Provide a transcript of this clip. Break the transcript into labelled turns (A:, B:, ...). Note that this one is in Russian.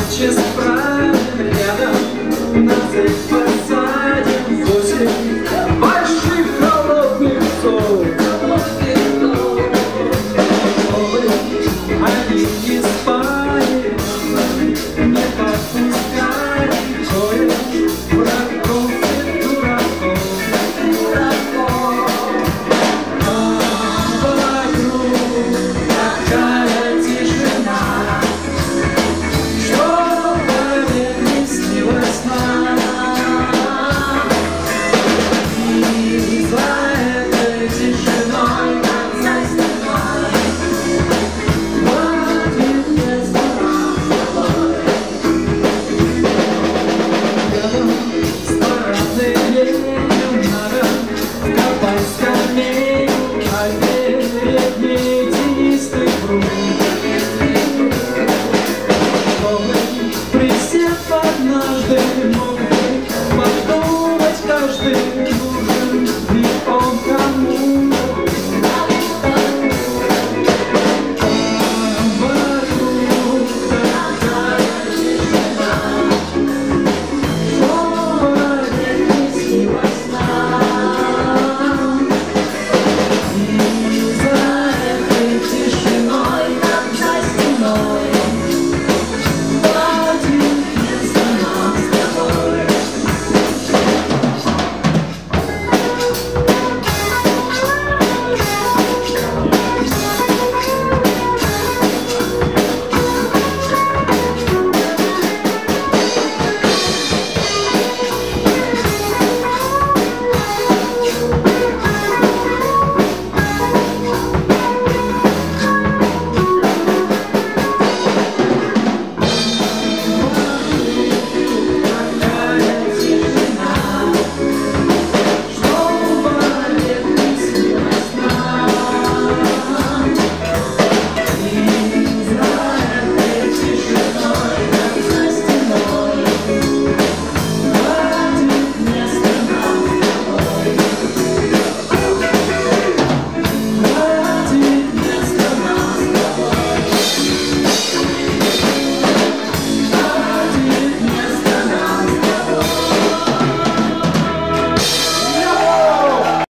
A: легче справиться.